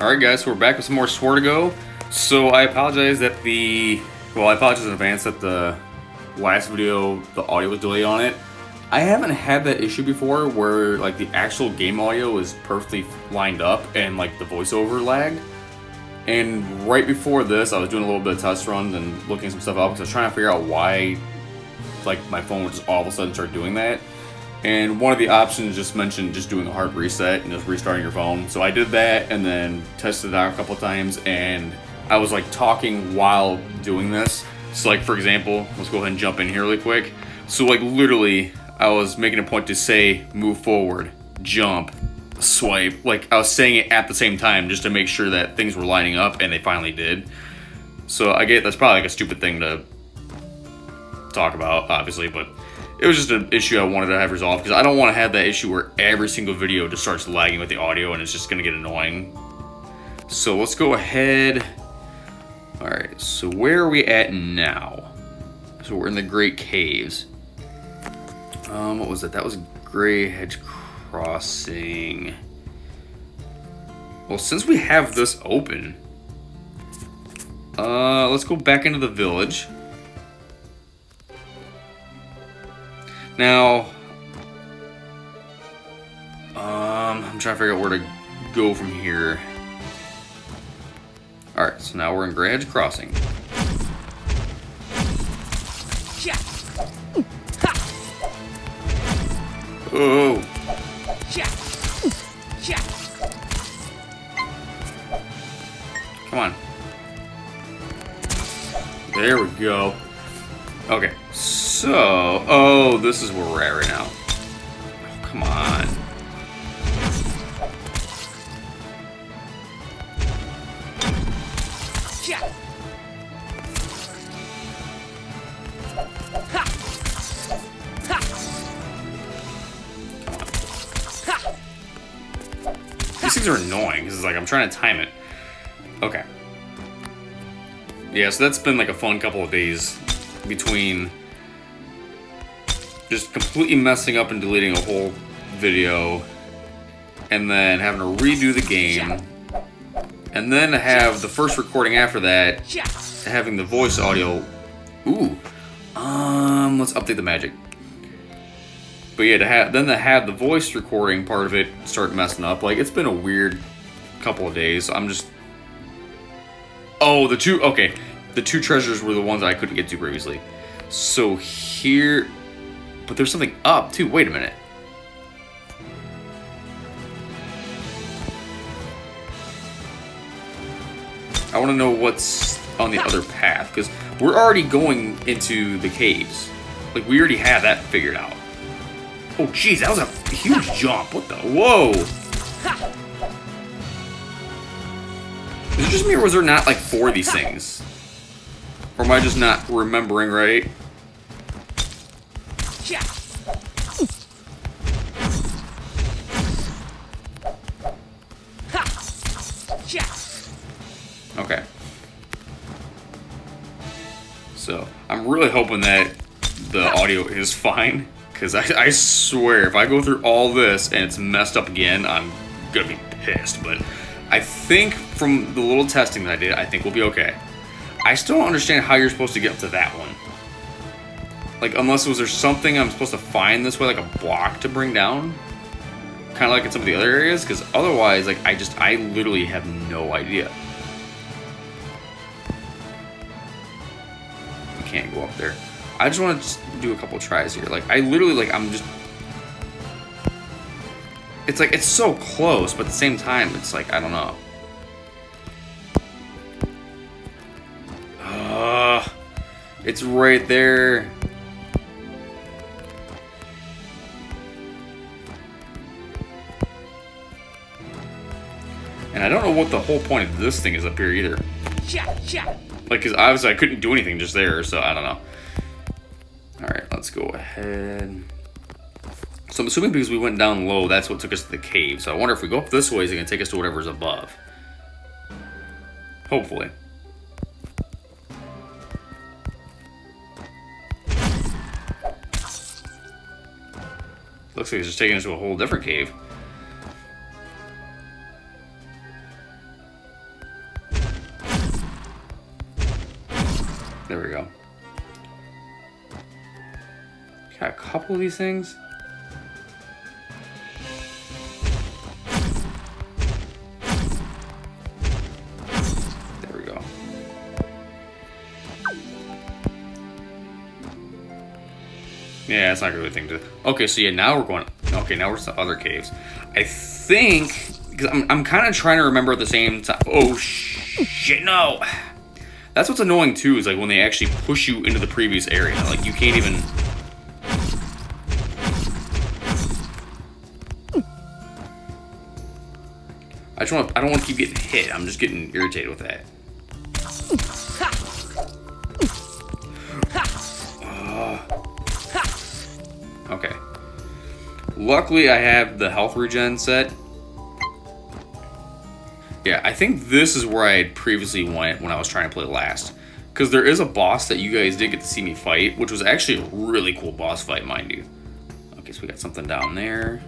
Alright guys, so we're back with some more Swordigo. So I apologize that the... Well, I apologize in advance that the last video, the audio was delayed on it. I haven't had that issue before where like the actual game audio is perfectly lined up and like the voiceover lagged. And right before this, I was doing a little bit of test runs and looking some stuff up because I was trying to figure out why like my phone would just all of a sudden start doing that. And one of the options just mentioned just doing a hard reset and just restarting your phone. So I did that and then tested it out a couple times and I was like talking while doing this. So like for example, let's go ahead and jump in here really quick. So like literally I was making a point to say move forward, jump, swipe. Like I was saying it at the same time just to make sure that things were lining up and they finally did. So I get that's probably like a stupid thing to talk about, obviously, but it was just an issue I wanted to have resolved because I don't want to have that issue where every single video just starts lagging with the audio and it's just going to get annoying. So let's go ahead. All right, so where are we at now? So we're in the Great Caves. Um, what was it? That was Greyhedge Crossing. Well, since we have this open, uh, let's go back into the village. Now, um, I'm trying to figure out where to go from here. Alright, so now we're in Greyhedge Crossing. Oh. Come on. There we go. Okay, so... Oh, this is where we're at right now. Oh, come on. These things are annoying, because it's like I'm trying to time it. Okay. Yeah, so that's been like a fun couple of days between just completely messing up and deleting a whole video and then having to redo the game and then have the first recording after that having the voice audio. Ooh. Um let's update the magic. But yeah to have then to have the voice recording part of it start messing up like it's been a weird couple of days. I'm just oh the two okay. The two treasures were the ones I couldn't get to previously. So here, but there's something up too. Wait a minute. I want to know what's on the other path because we're already going into the caves. Like we already have that figured out. Oh jeez, that was a huge jump. What the? Whoa. Is it just me or was there not like four of these things? Or am I just not remembering right? Okay. So, I'm really hoping that the audio is fine. Because I, I swear, if I go through all this and it's messed up again, I'm going to be pissed. But I think from the little testing that I did, I think we'll be okay. I still don't understand how you're supposed to get up to that one. Like, unless was there something I'm supposed to find this way, like a block to bring down? Kind of like in some of the other areas? Because otherwise, like, I just, I literally have no idea. You can't go up there. I just want to do a couple tries here. Like, I literally, like, I'm just... It's like, it's so close, but at the same time, it's like, I don't know. It's right there. What the whole point of this thing is up here either. Like, because obviously I couldn't do anything just there, so I don't know. Alright, let's go ahead. So I'm assuming because we went down low, that's what took us to the cave. So I wonder if we go up this way, is it going to take us to whatever's above? Hopefully. Looks like it's just taking us to a whole different cave. These things. There we go. Yeah, it's not a good thing to. Okay, so yeah, now we're going. Okay, now we're to other caves. I think because I'm I'm kind of trying to remember at the same time. Oh shit! No. That's what's annoying too, is like when they actually push you into the previous area. Like you can't even just want I don't want to keep getting hit. I'm just getting irritated with that. Uh, okay. Luckily, I have the health regen set. Yeah, I think this is where I had previously went when I was trying to play last. Because there is a boss that you guys did get to see me fight, which was actually a really cool boss fight, mind you. Okay, so we got something down there.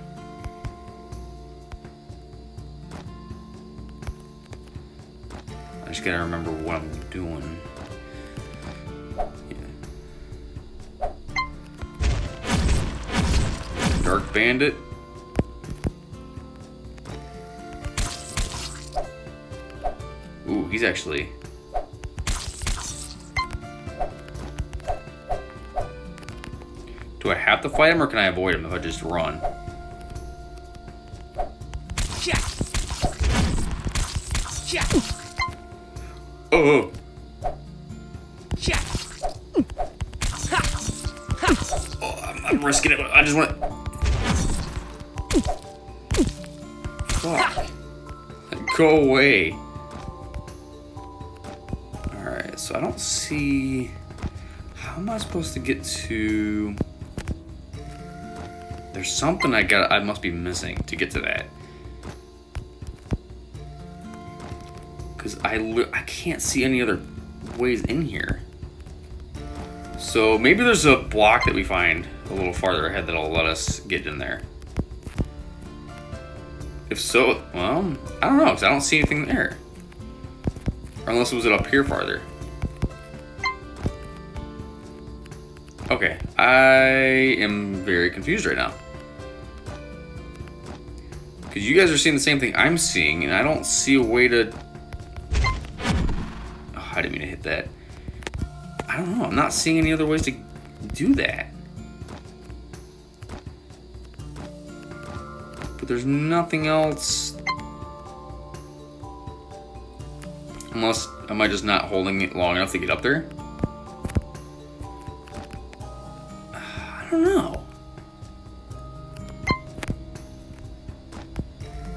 Just gotta remember what I'm doing. Dark Bandit. Ooh, he's actually... Do I have to fight him or can I avoid him if I just run? Oh. Oh, I'm, I'm risking it. I just want. Fuck. Go away. Alright, so I don't see. How am I supposed to get to. There's something I got. I must be missing to get to that. Because I, I can't see any other ways in here. So maybe there's a block that we find a little farther ahead that'll let us get in there. If so, well, I don't know, because I don't see anything there. Unless it was up here farther. Okay, I am very confused right now. Because you guys are seeing the same thing I'm seeing, and I don't see a way to That. I don't know. I'm not seeing any other ways to do that. But there's nothing else. Unless, am I just not holding it long enough to get up there? I don't know.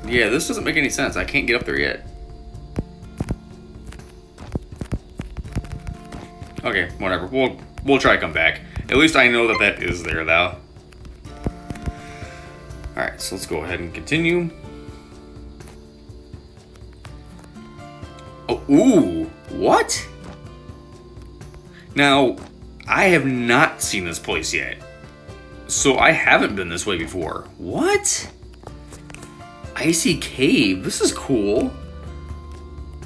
Yeah, this doesn't make any sense. I can't get up there yet. Okay, whatever. We'll we'll try to come back. At least I know that that is there, though. Alright, so let's go ahead and continue. Oh, ooh, what? Now, I have not seen this place yet. So I haven't been this way before. What? Icy Cave, this is cool.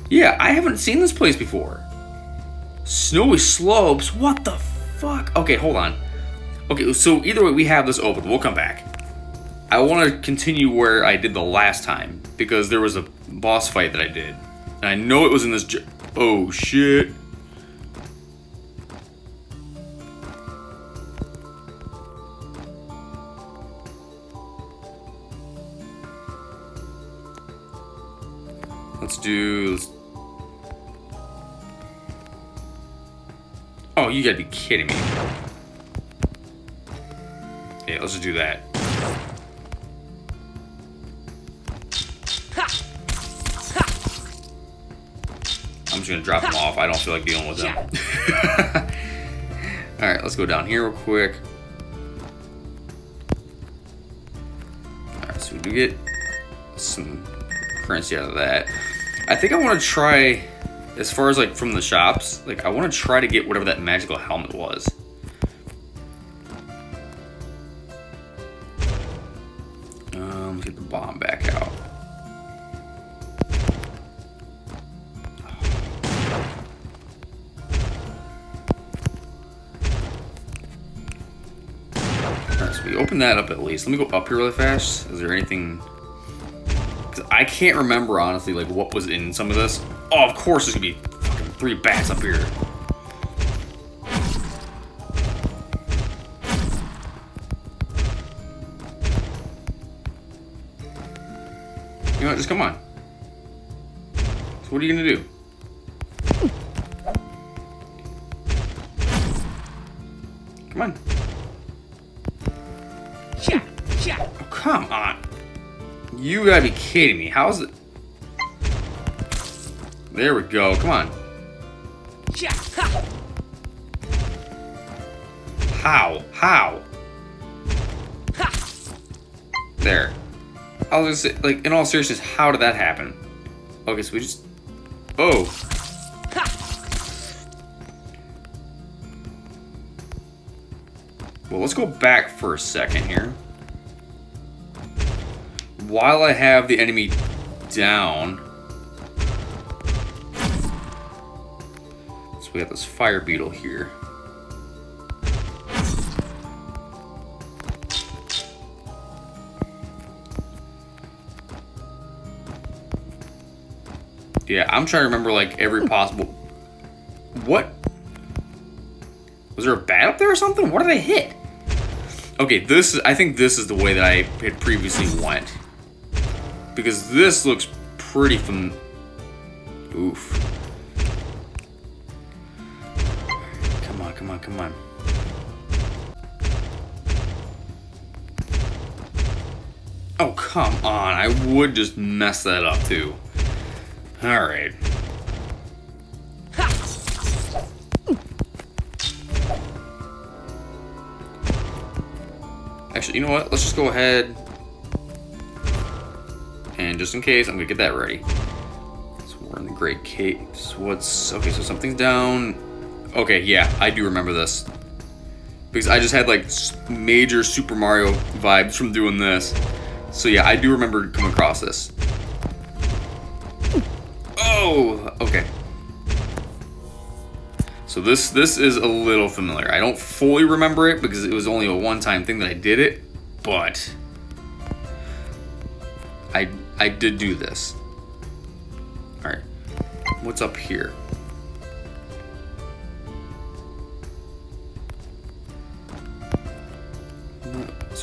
Yeah, I haven't seen this place before. Snowy slopes? What the fuck? Okay, hold on. Okay, so either way, we have this open. We'll come back. I want to continue where I did the last time, because there was a boss fight that I did. And I know it was in this... Oh, shit. Let's do... Let's Oh, you gotta be kidding me. Yeah, let's just do that. I'm just gonna drop them off. I don't feel like dealing with them. Alright, let's go down here real quick. Alright, so we do get some currency out of that. I think I want to try as far as like from the shops, like I want to try to get whatever that magical helmet was. Um, let's get the bomb back out. Let's we open that up at least. Let me go up here really fast. Is there anything... I can't remember, honestly, like what was in some of this. Oh, of course there's gonna be fucking three bats up here. You know what, just come on. So what are you gonna do? Come on. Yeah, yeah. Oh, come on. You gotta be kidding me. How's it? There we go. Come on. How? How? There. I was say, like, in all seriousness, how did that happen? Okay, so we just... Oh. Well, let's go back for a second here. While I have the enemy down... we got this fire beetle here. Yeah, I'm trying to remember like every hmm. possible. What? Was there a bat up there or something? What did I hit? Okay, this is. I think this is the way that I had previously went. Because this looks pretty fam. Oof. On, come on. Oh, come on. I would just mess that up too. Alright. Actually, you know what? Let's just go ahead. And just in case, I'm gonna get that ready. So we're in the Great Caves. What's... Okay, so something's down. Okay, yeah, I do remember this. Because I just had, like, major Super Mario vibes from doing this. So yeah, I do remember coming across this. Oh, okay. So this this is a little familiar. I don't fully remember it because it was only a one-time thing that I did it, but I I did do this. All right. What's up here?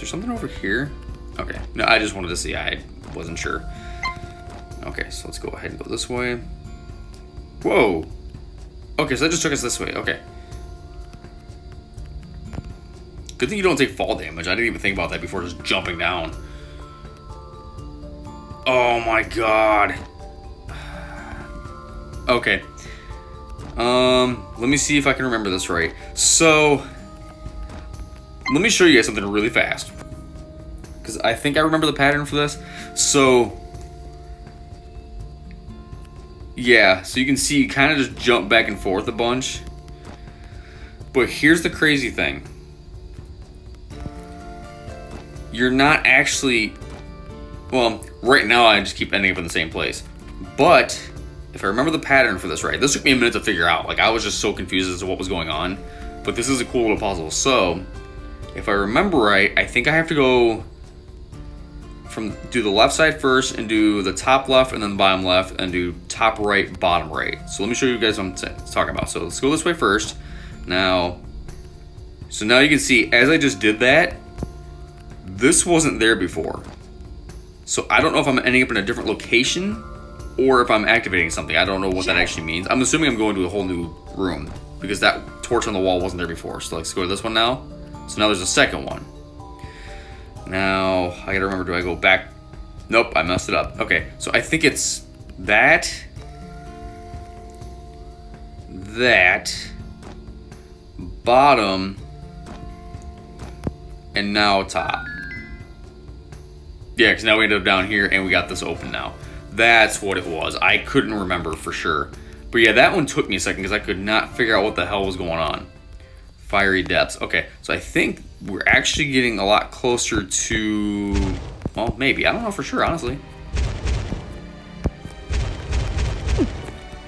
There something over here? Okay. No, I just wanted to see. I wasn't sure. Okay, so let's go ahead and go this way. Whoa! Okay, so that just took us this way. Okay. Good thing you don't take fall damage. I didn't even think about that before just jumping down. Oh my god. Okay. Um, let me see if I can remember this right. So, let me show you guys something really fast. Because I think I remember the pattern for this. So, yeah, so you can see you kind of just jump back and forth a bunch. But here's the crazy thing. You're not actually... Well, right now I just keep ending up in the same place. But, if I remember the pattern for this right, this took me a minute to figure out. Like, I was just so confused as to what was going on. But this is a cool little puzzle. So, if I remember right, I think I have to go from do the left side first and do the top left and then bottom left and do top right, bottom right. So let me show you guys what I'm talking about. So let's go this way first. Now, so now you can see as I just did that, this wasn't there before. So I don't know if I'm ending up in a different location or if I'm activating something. I don't know what that actually means. I'm assuming I'm going to a whole new room because that torch on the wall wasn't there before. So let's go to this one now. So now there's a second one. Now, I gotta remember, do I go back? Nope, I messed it up. Okay, so I think it's that, that, bottom, and now top. Yeah, because now we ended up down here and we got this open now. That's what it was. I couldn't remember for sure. But yeah, that one took me a second because I could not figure out what the hell was going on. Fiery depths. Okay, so I think we're actually getting a lot closer to, well, maybe. I don't know for sure, honestly.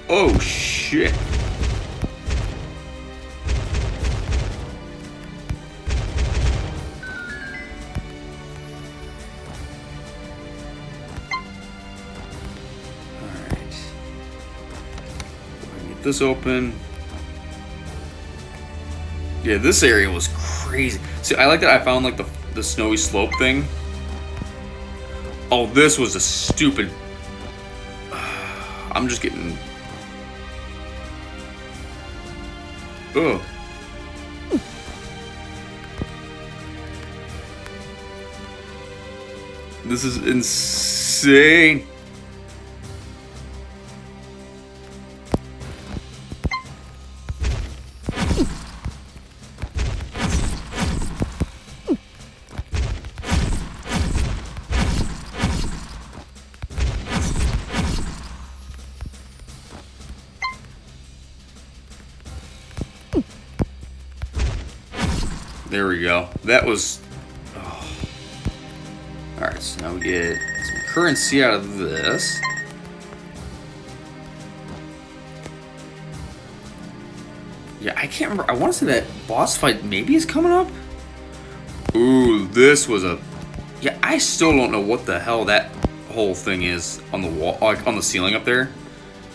Oh, shit. this open. Yeah, this area was crazy. See, I like that I found like the, the snowy slope thing. Oh, this was a stupid... I'm just getting... Ugh. This is insane. That was... Oh. Alright, so now we get some currency out of this. Yeah, I can't remember. I want to say that boss fight maybe is coming up? Ooh, this was a... Yeah, I still don't know what the hell that whole thing is on the wall, like on the ceiling up there.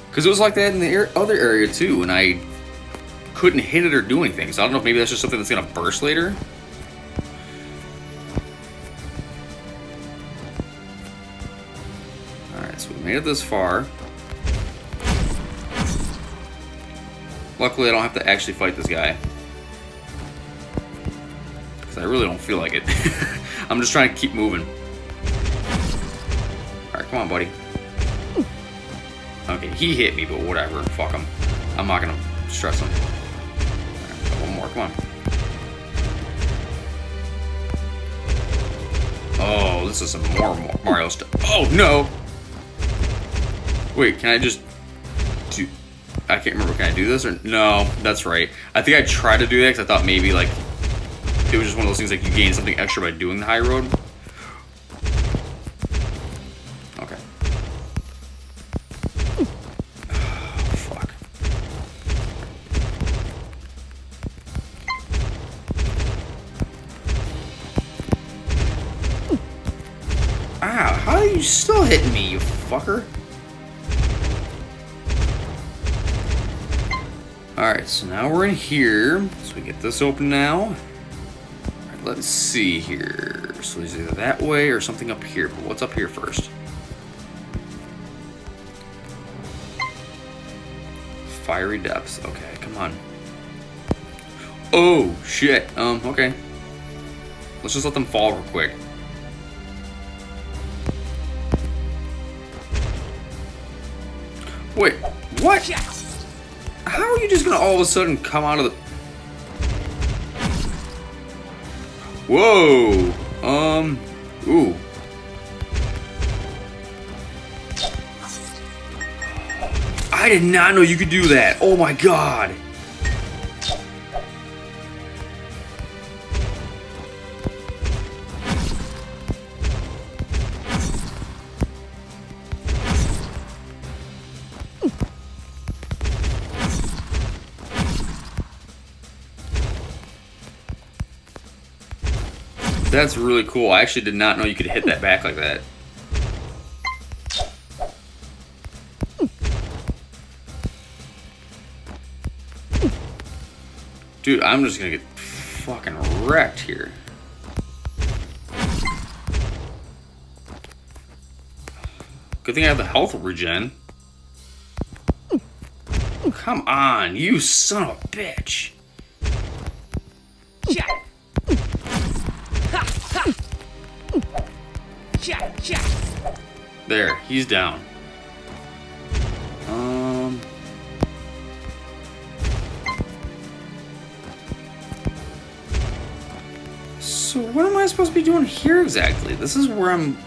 Because it was like that in the other area too, and I couldn't hit it or do anything. So I don't know if maybe that's just something that's going to burst later. Made it this far. Luckily, I don't have to actually fight this guy. Because I really don't feel like it. I'm just trying to keep moving. Alright, come on, buddy. Okay, he hit me, but whatever. Fuck him. I'm not gonna stress him One more. Come on. Oh, this is some more Mario stuff. Oh, no! Wait, can I just do... I can't remember, can I do this or... No, that's right. I think I tried to do that because I thought maybe, like, it was just one of those things like you gain something extra by doing the high road. Okay. Fuck. Ow, how are you still hitting me, you fucker? Alright, so now we're in here. So we get this open now. Right, let's see here. So it's either that way or something up here. But what's up here first? Fiery depths. Okay, come on. Oh, shit. Um, okay. Let's just let them fall real quick. Just gonna all of a sudden come out of the... Whoa! Um... Ooh. I did not know you could do that. Oh my god. That's really cool. I actually did not know you could hit that back like that. Dude, I'm just gonna get fucking wrecked here. Good thing I have the health regen. Come on, you son of a bitch. There, he's down. Um. So what am I supposed to be doing here exactly? This is where I'm...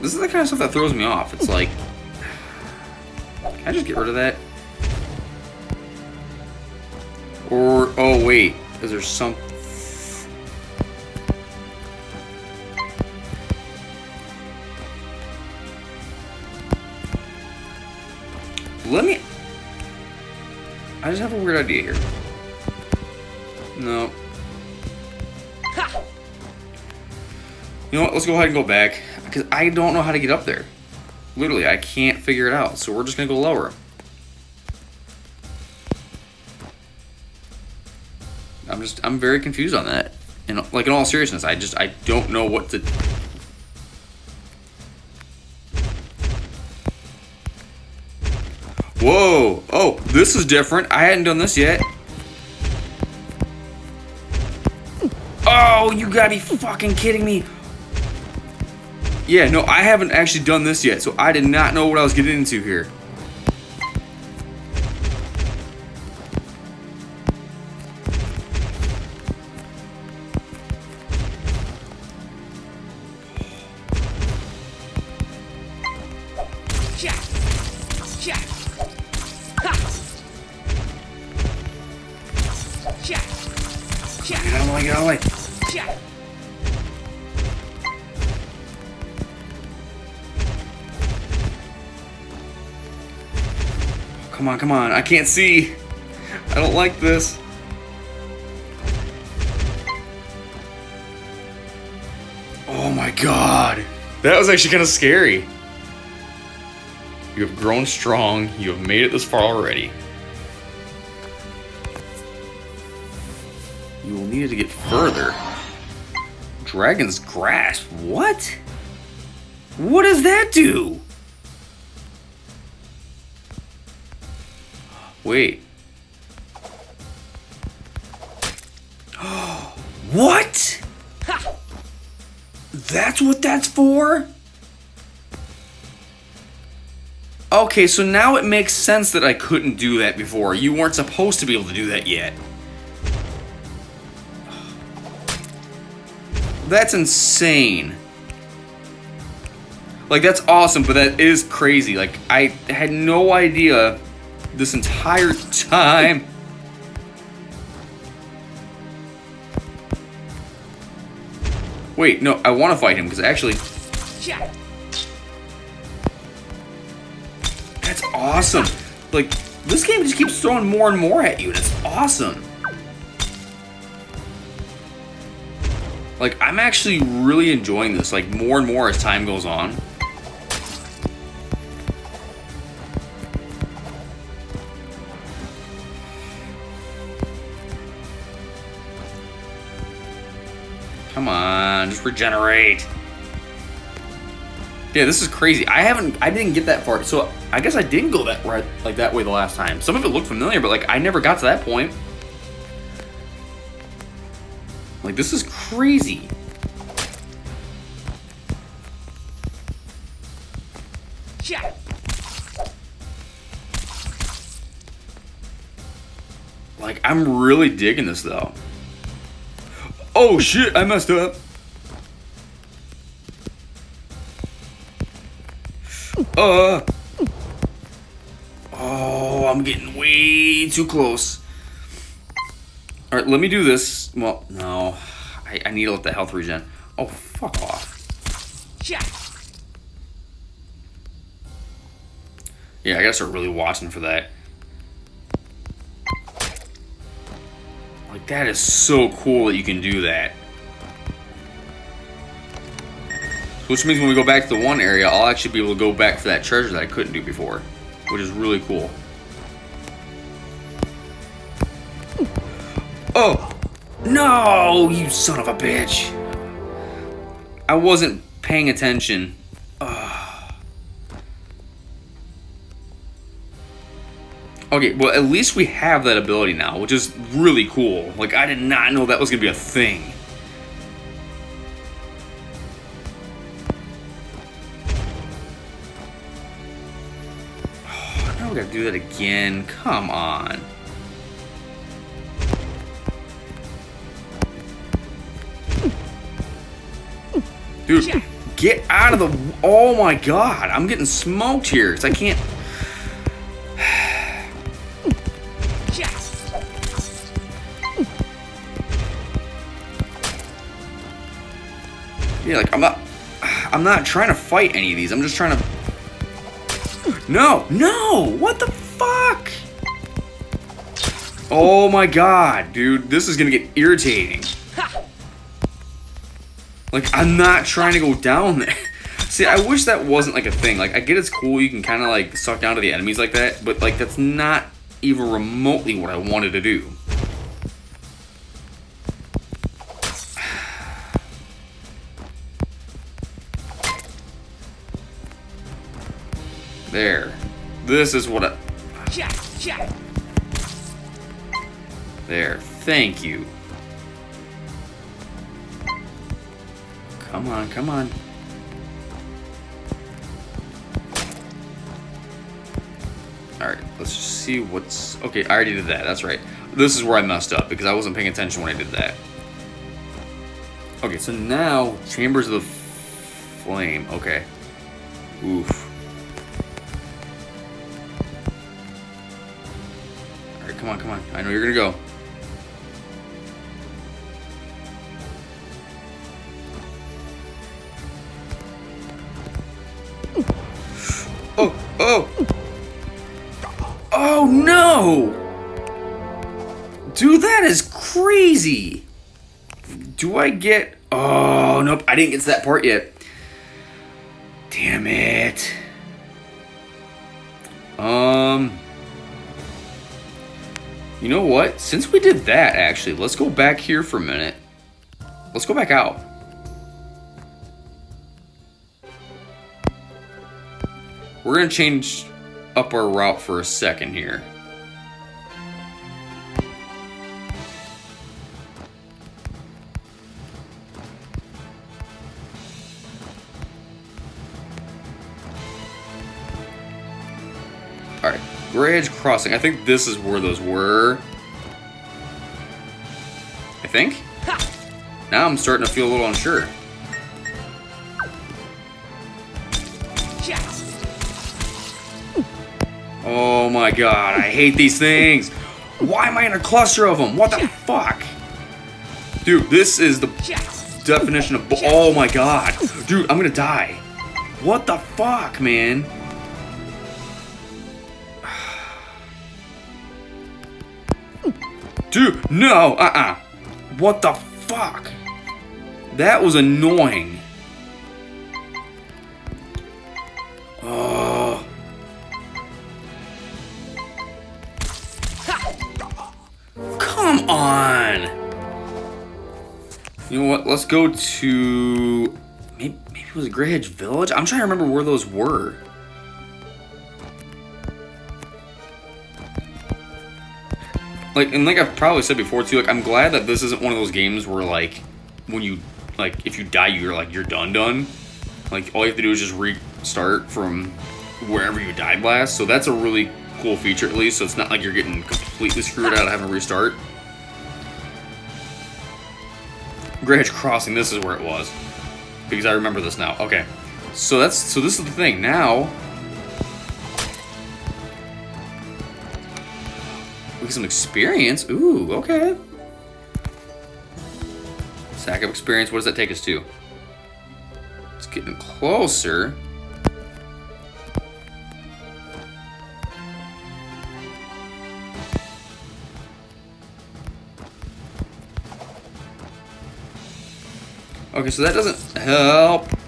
This is the kind of stuff that throws me off. It's like... Can I just get rid of that? Or... Oh, wait. Is there some... I just have a weird idea here. No. You know what? Let's go ahead and go back. Because I don't know how to get up there. literally, I can't figure it out. So we're just gonna go lower. I'm just, I'm very confused on that. And like in all seriousness, I just, I don't know what to. Whoa! This is different. I hadn't done this yet. Oh, you gotta be fucking kidding me. Yeah, no, I haven't actually done this yet, so I did not know what I was getting into here. On, come on. I can't see. I don't like this. Oh my god. That was actually kind of scary. You have grown strong. You have made it this far already. You will need to get further. Dragon's Grasp? What? What does that do? Wait. what? That's what that's for? Okay, so now it makes sense that I couldn't do that before. You weren't supposed to be able to do that yet. That's insane. Like, that's awesome, but that is crazy. Like, I had no idea this entire time. Wait, no, I want to fight him because actually. That's awesome. Like, this game just keeps throwing more and more at you, and it's awesome. Like, I'm actually really enjoying this, like, more and more as time goes on. Come on, just regenerate. Yeah, this is crazy. I haven't, I didn't get that far. So I guess I didn't go that right, like that way the last time. Some of it looked familiar, but like I never got to that point. Like this is crazy. Yeah. Like I'm really digging this though. Oh shit, I messed up. Uh. Oh, I'm getting way too close. Alright, let me do this. Well, no. I, I need to let the health regen. Oh, fuck off. Yeah. Yeah, I gotta start really watching for that. That is so cool that you can do that. Which means when we go back to the one area, I'll actually be able to go back for that treasure that I couldn't do before. Which is really cool. Oh! No, you son of a bitch! I wasn't paying attention. Okay, well, at least we have that ability now, which is really cool. Like, I did not know that was gonna be a thing. Oh, now we gotta do that again. Come on. Dude, get out of the... Oh my god, I'm getting smoked here, because I can't... Yeah, like, I'm not... I'm not trying to fight any of these, I'm just trying to... No! No! What the fuck? Oh my god, dude, this is gonna get irritating. Like, I'm not trying to go down there. See, See, I wish that wasn't like a thing. Like, I get it's cool, you can kind of like suck down to the enemies like that, but like that's not even remotely what I wanted to do. This is what I... There. Thank you. Come on, come on. Alright, let's just see what's... Okay, I already did that, that's right. This is where I messed up, because I wasn't paying attention when I did that. Okay, so now, Chambers of the Flame. Okay. Oof. I know you're gonna go. Oh, oh! Oh no! Dude, that is crazy! Do I get... Oh, nope, I didn't get to that part yet. Damn it. Um... You know what? Since we did that, actually, let's go back here for a minute. Let's go back out. We're going to change up our route for a second here. Grey Crossing. I think this is where those were. I think? Now I'm starting to feel a little unsure. Oh my god, I hate these things. Why am I in a cluster of them? What the fuck? Dude, this is the definition of... Oh my god. Dude, I'm gonna die. What the fuck, man? Dude, no, uh-uh. What the fuck? That was annoying. Oh. Come on! You know what? Let's go to... Maybe, maybe it was Greyhedge Village? I'm trying to remember where those were. Like, and like I've probably said before too, like, I'm glad that this isn't one of those games where, like, when you, like, if you die, you're, like, you're done done. Like, all you have to do is just restart from wherever you died last. So that's a really cool feature, at least. So it's not like you're getting completely screwed out of having to restart. Greyhedge Crossing, this is where it was. Because I remember this now. Okay. So that's so this is the thing. Now get some experience. Ooh, okay. Stack of experience, what does that take us to? It's getting closer. Okay, so that doesn't help.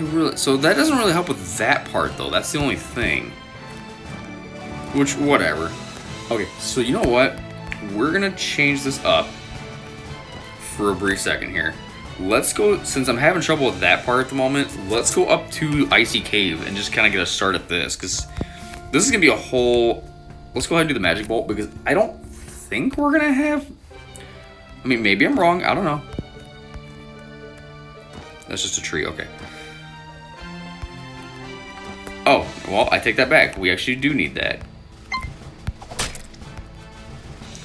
I really, so that doesn't really help with that part though. That's the only thing. Which, whatever. Okay, so you know what? We're gonna change this up for a brief second here. Let's go, since I'm having trouble with that part at the moment, let's go up to Icy Cave and just kind of get a start at this, because this is going to be a whole... Let's go ahead and do the Magic Bolt, because I don't think we're going to have... I mean, maybe I'm wrong, I don't know. That's just a tree, okay. Well, I take that back. We actually do need that.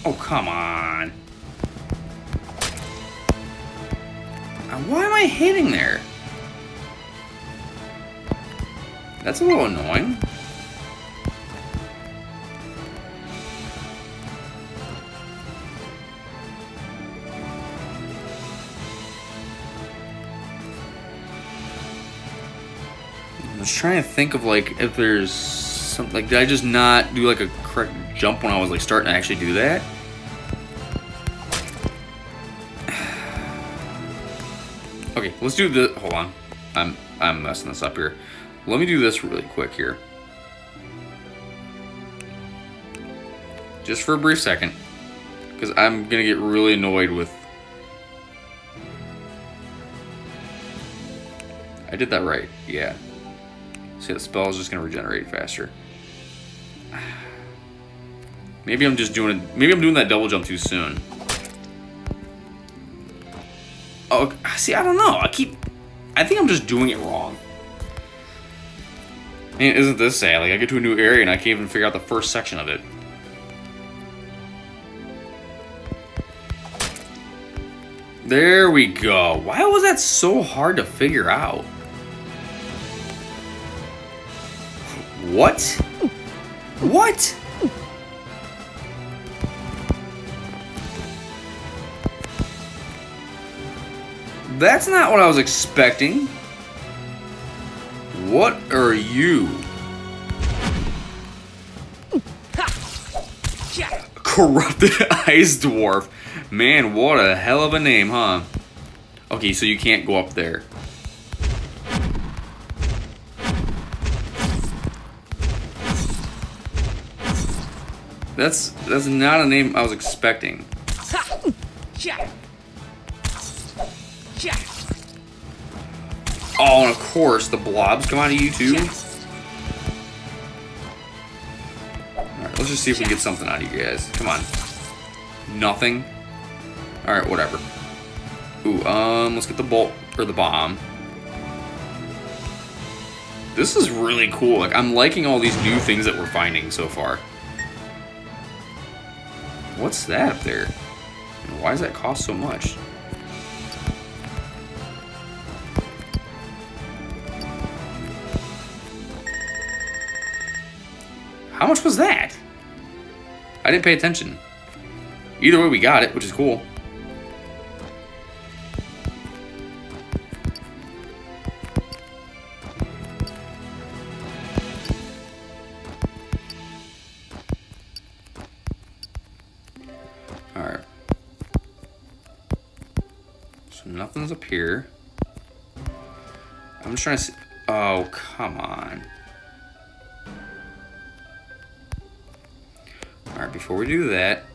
Oh, come on. Why am I hitting there? That's a little annoying. Was trying to think of like if there's something? Like, did I just not do like a correct jump when I was like starting to actually do that? Okay, let's do the. Hold on, I'm I'm messing this up here. Let me do this really quick here, just for a brief second, because I'm gonna get really annoyed with. I did that right, yeah. See, the spell is just gonna regenerate faster. Maybe I'm just doing it. Maybe I'm doing that double jump too soon. Oh, see, I don't know. I keep. I think I'm just doing it wrong. Man, isn't this sad? Like, I get to a new area and I can't even figure out the first section of it. There we go. Why was that so hard to figure out? What? What? That's not what I was expecting. What are you? Corrupted Ice Dwarf. Man, what a hell of a name, huh? Okay, so you can't go up there. That's that's not a name I was expecting. Oh, and of course, the blobs come out of you too? Alright, let's just see if we can get something out of you guys. Come on. Nothing? Alright, whatever. Ooh, um, let's get the bolt, or the bomb. This is really cool. Like, I'm liking all these new things that we're finding so far. What's that up there? Why does that cost so much? How much was that? I didn't pay attention. Either way, we got it, which is cool. Nothing's up here. I'm just trying to see. Oh, come on. Alright, before we do that,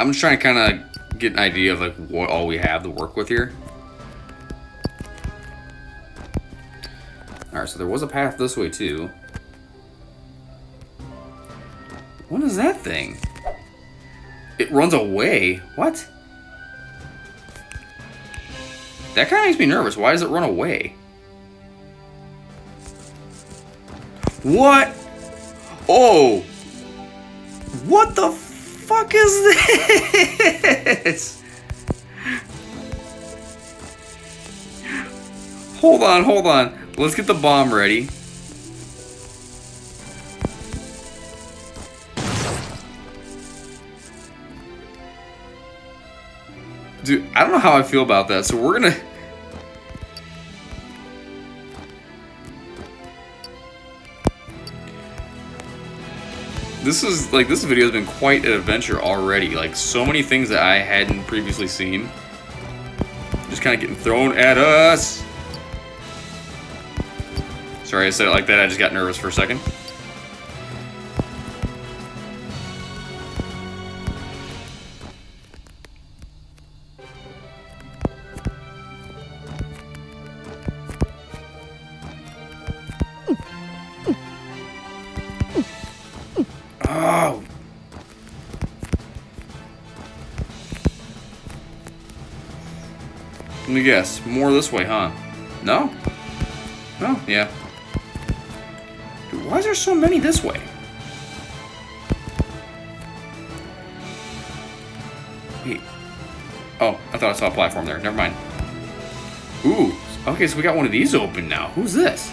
I'm just trying to kind of get an idea of like what all we have to work with here. Alright, so there was a path this way too. What is that thing? It runs away. What? That kind of makes me nervous. Why does it run away? What? Oh! What the fuck is this? Hold on, hold on. Let's get the bomb ready. Dude, I don't know how I feel about that, so we're gonna... this is like this video has been quite an adventure already. Like so many things that I hadn't previously seen. Just kind of getting thrown at us. Sorry I said it like that. I just got nervous for a second. Guess. More this way, huh? No? Oh, Yeah. Dude, why is there so many this way? Wait. Oh, I thought I saw a platform there. Never mind. Ooh. Okay, so we got one of these open now. Who's this?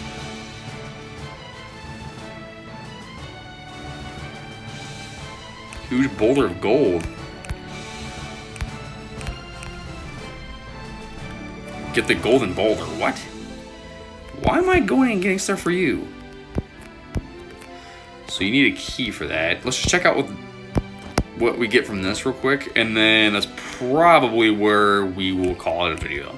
Huge boulder of gold. Get the golden boulder. What? Why am I going and getting stuff for you? So you need a key for that. Let's just check out what, what we get from this real quick, and then that's probably where we will call it a video.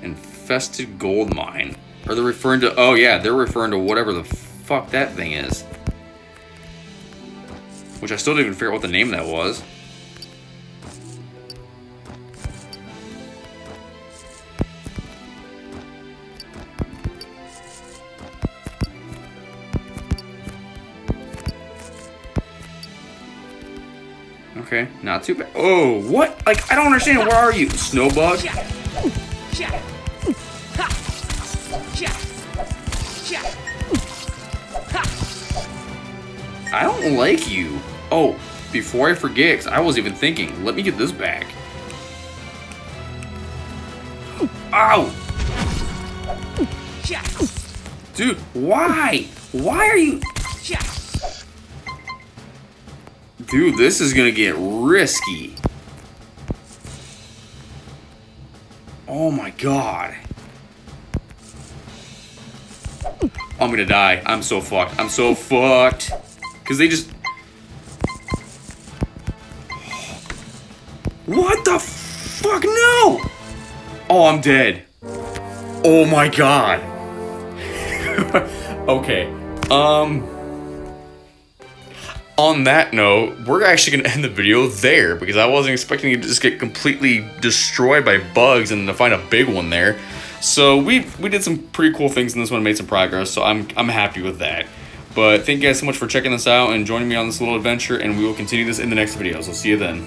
Infested gold mine. Are they referring to... Oh, yeah, they're referring to whatever the fuck that thing is. Which I still didn't even figure out what the name that was. Okay, not too bad. Oh, what? Like, I don't understand. Where are you? Snowbug? I don't like you. Oh, before I forget, cause I was even thinking, let me get this back. Ow! Dude, why? Why are you... Dude, this is gonna get risky. Oh my god. I'm gonna die. I'm so fucked. I'm so fucked. Because they just... What the fuck? No! Oh, I'm dead. Oh my god. okay. Um... On that note, we're actually going to end the video there because I wasn't expecting to just get completely destroyed by bugs and to find a big one there. So we we did some pretty cool things in this one, made some progress, so I'm, I'm happy with that. But thank you guys so much for checking this out and joining me on this little adventure, and we will continue this in the next videos. I'll see you then.